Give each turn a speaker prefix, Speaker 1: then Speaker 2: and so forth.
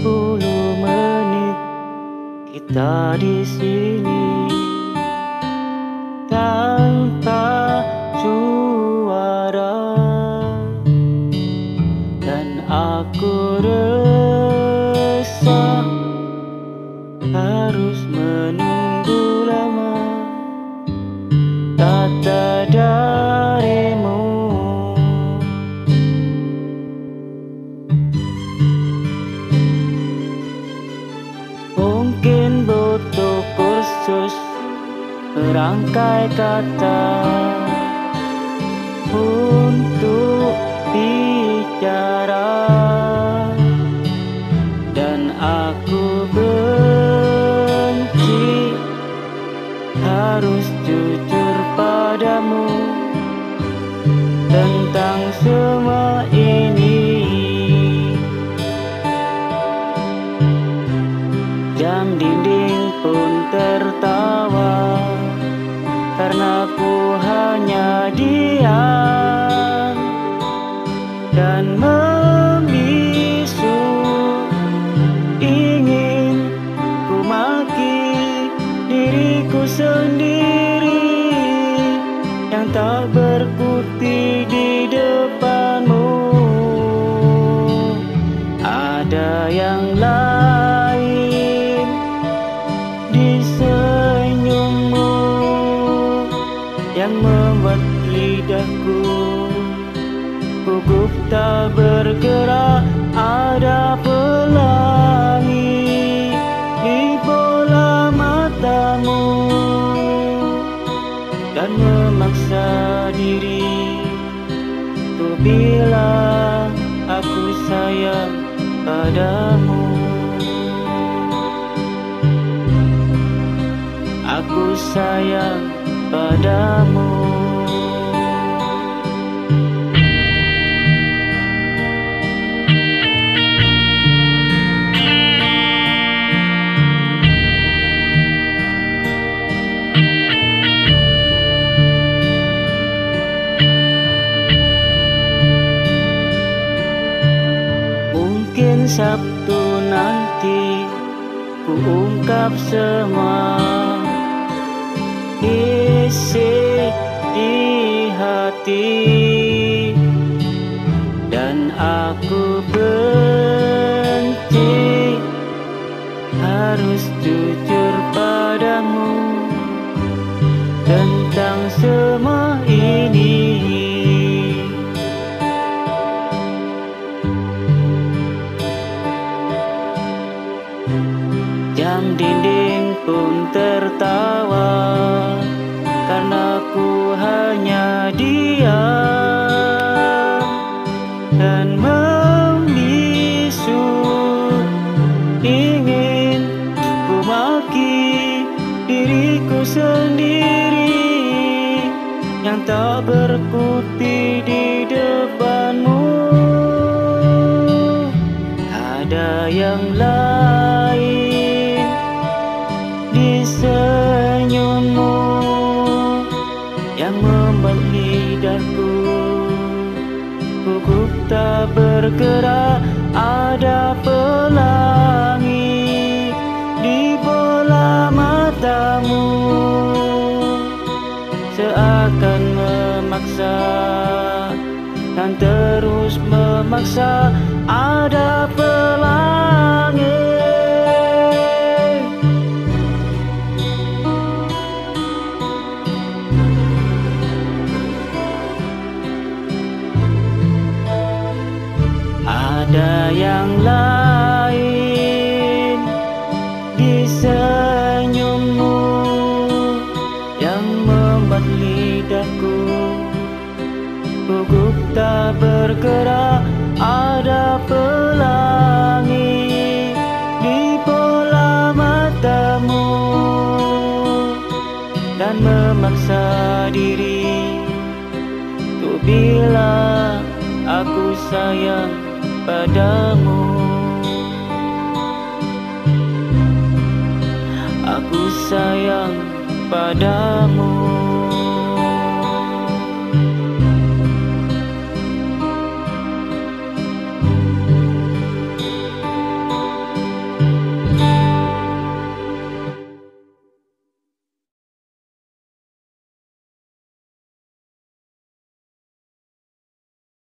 Speaker 1: puluh menit kita di sini. Tanpa suara dan aku resah harus menunggu lama. Kata darimu merangkai kata untuk bicara. Dan aku benci harus jujur padamu tentang semua ini. Jam dinding pun tertawa dan membisu ingin ku maki diriku sendiri yang tak berkutik gugup tak bergerak ada pelangi di bola matamu. Dan memaksa diri untuk bilang aku sayang padamu. Aku sayang padamu Sabtu nanti ku ungkap semua isi di hati. Dan aku benci harus jujur padamu tentang semua ini Jam dinding pun tertawa Karena ku hanya diam Dan membisu Ingin ku maki diriku sendiri Yang tak berkutik gugup tak bergerak ada pelangi di bola matamu. Seakan memaksa dan terus memaksa ada pelangi ada yang lain di senyummu yang membuat lidahku gugup tak bergerak. Ada pelangi di bola matamu dan memaksa diri. Untuk bilang aku sayang padamu. Aku sayang padamu